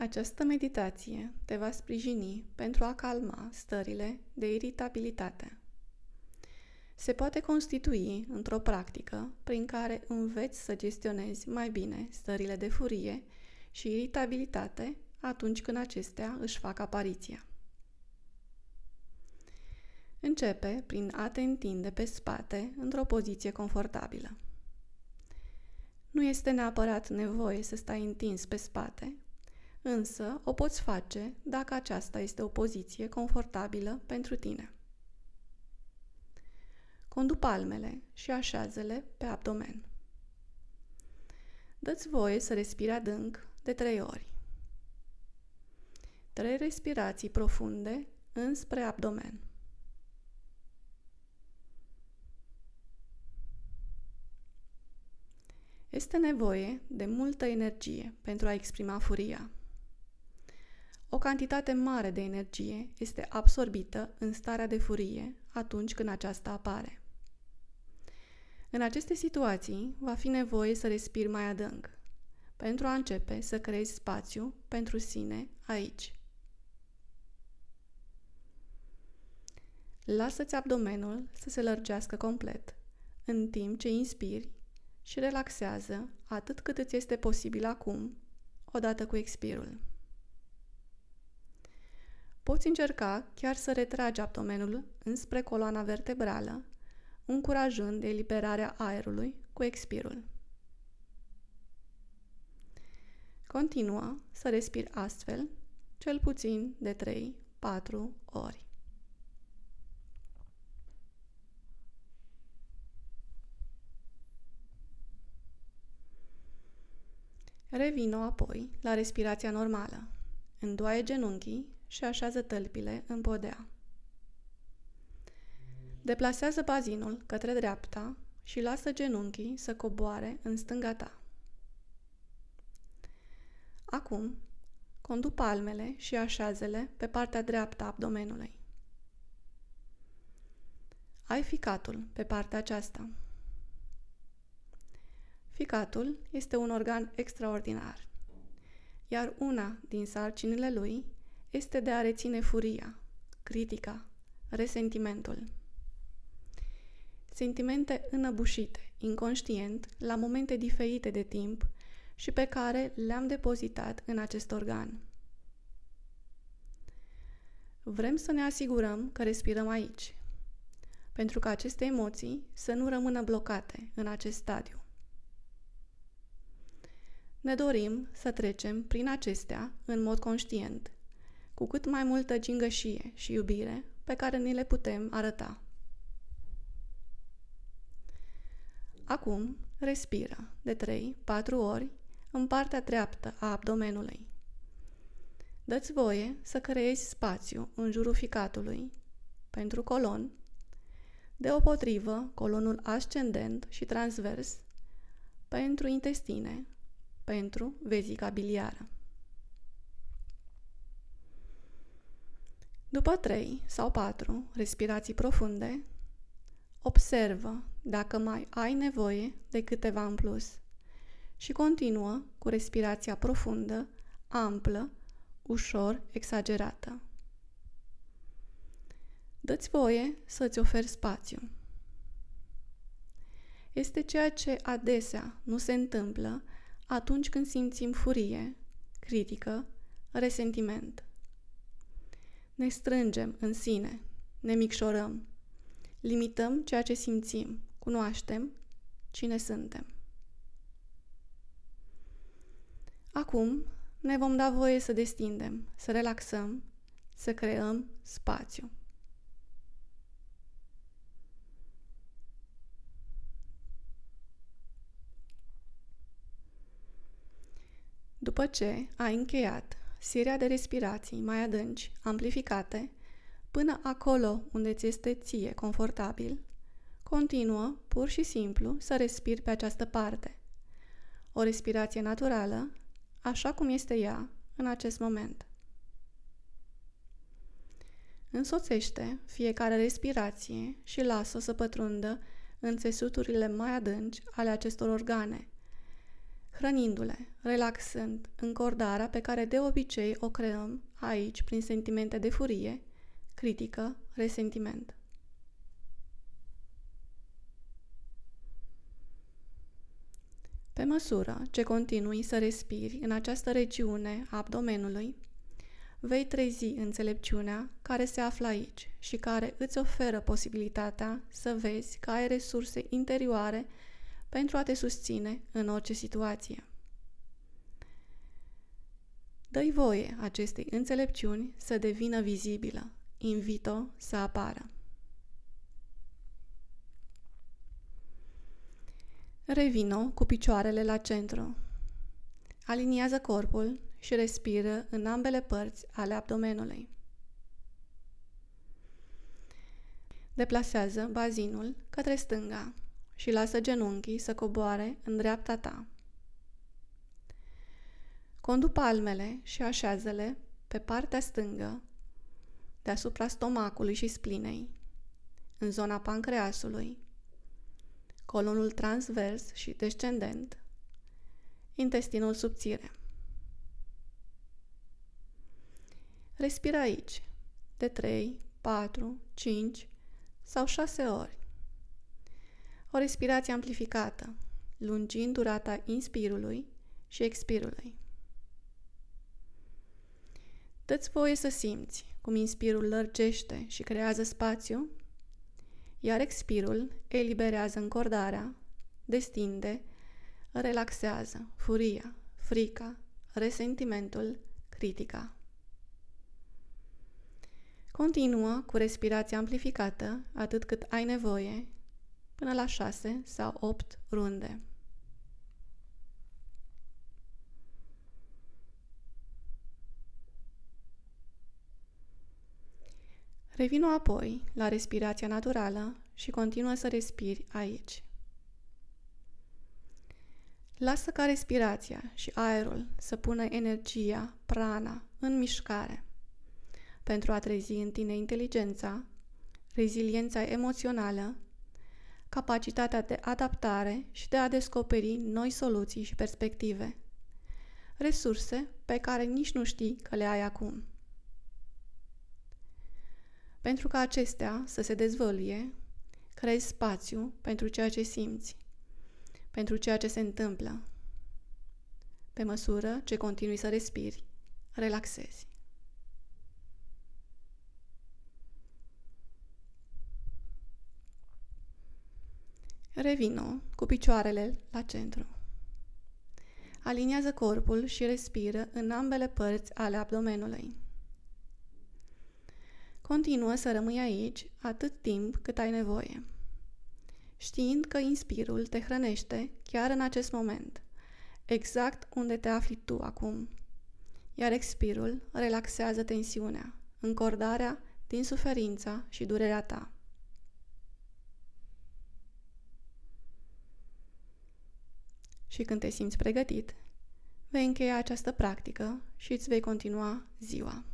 Această meditație te va sprijini pentru a calma stările de iritabilitate. Se poate constitui într-o practică prin care înveți să gestionezi mai bine stările de furie și iritabilitate atunci când acestea își fac apariția. Începe prin a te întinde pe spate într-o poziție confortabilă. Nu este neapărat nevoie să stai întins pe spate, însă o poți face dacă aceasta este o poziție confortabilă pentru tine. Condu palmele și așează-le pe abdomen. Dă-ți voie să respiri adânc de trei ori. Trei respirații profunde înspre abdomen. Este nevoie de multă energie pentru a exprima furia. O cantitate mare de energie este absorbită în starea de furie atunci când aceasta apare. În aceste situații, va fi nevoie să respiri mai adânc pentru a începe să creezi spațiu pentru sine aici. Lasă-ți abdomenul să se lărgească complet, în timp ce inspiri și relaxează atât cât îți este posibil acum, odată cu expirul. Poți încerca chiar să retragi abdomenul înspre coloana vertebrală, încurajând eliberarea aerului cu expirul. Continuă să respiri astfel, cel puțin de 3-4 ori. Revină apoi la respirația normală. Îndoaie genunchii și așează tălpile în podea. Deplasează bazinul către dreapta și lasă genunchii să coboare în stânga ta. Acum, condu palmele și așează-le pe partea dreaptă a abdomenului. Ai ficatul pe partea aceasta. Ficatul este un organ extraordinar, iar una din sarcinile lui este de a reține furia, critica, resentimentul. Sentimente înăbușite, inconștient, la momente diferite de timp și pe care le-am depozitat în acest organ. Vrem să ne asigurăm că respirăm aici, pentru că aceste emoții să nu rămână blocate în acest stadiu. Ne dorim să trecem prin acestea în mod conștient, cu cât mai multă gingășie și iubire pe care ni le putem arăta. Acum, respiră de 3-4 ori în partea dreaptă a abdomenului. Dă-ți voie să creezi spațiu în jurul ficatului pentru colon, deopotrivă colonul ascendent și transvers pentru intestine pentru vezica biliară. După 3 sau 4 respirații profunde, observă dacă mai ai nevoie de câteva în plus și continuă cu respirația profundă, amplă, ușor exagerată. Dă-ți voie să-ți oferi spațiu. Este ceea ce adesea nu se întâmplă atunci când simțim furie, critică, resentiment. Ne strângem în sine, ne micșorăm, limităm ceea ce simțim, cunoaștem cine suntem. Acum ne vom da voie să destindem, să relaxăm, să creăm spațiu. După ce ai încheiat seria de respirații mai adânci, amplificate, până acolo unde ți este ție confortabil, continuă pur și simplu să respiri pe această parte. O respirație naturală, așa cum este ea în acest moment. Însoțește fiecare respirație și lasă să pătrundă în țesuturile mai adânci ale acestor organe – hrănindu-le, relaxând încordarea pe care de obicei o creăm aici prin sentimente de furie, critică, resentiment. Pe măsură ce continui să respiri în această regiune a abdomenului, vei trezi înțelepciunea care se află aici și care îți oferă posibilitatea să vezi că ai resurse interioare pentru a te susține în orice situație. Dă-i voie acestei înțelepciuni să devină vizibilă. Invito să apară. Revino cu picioarele la centru. Aliniază corpul și respiră în ambele părți ale abdomenului. Deplasează bazinul către stânga și lasă genunchii să coboare în dreapta ta. Condu palmele și așează-le pe partea stângă, deasupra stomacului și splinei, în zona pancreasului, colonul transvers și descendent, intestinul subțire. Respiră aici, de 3, 4, 5 sau 6 ori. O respirație amplificată, lungind durata inspirului și expirului. Dă-ți voie să simți cum inspirul lărgește și creează spațiu, iar expirul eliberează încordarea, destinde, relaxează furia, frica, resentimentul, critica. Continuă cu respirația amplificată atât cât ai nevoie, până la 6 sau 8 runde. Revino apoi la respirația naturală și continuă să respiri aici. Lasă ca respirația și aerul să pună energia, prana, în mișcare pentru a trezi în tine inteligența, reziliența emoțională, capacitatea de adaptare și de a descoperi noi soluții și perspective. Resurse pe care nici nu știi că le ai acum. Pentru ca acestea să se dezvăluie, creezi spațiu pentru ceea ce simți, pentru ceea ce se întâmplă. Pe măsură ce continui să respiri, relaxezi. Revino cu picioarele la centru. Aliniază corpul și respiră în ambele părți ale abdomenului. Continuă să rămâi aici atât timp cât ai nevoie, știind că inspirul te hrănește chiar în acest moment, exact unde te afli tu acum, iar expirul relaxează tensiunea, încordarea din suferința și durerea ta. Și când te simți pregătit, vei încheia această practică și îți vei continua ziua.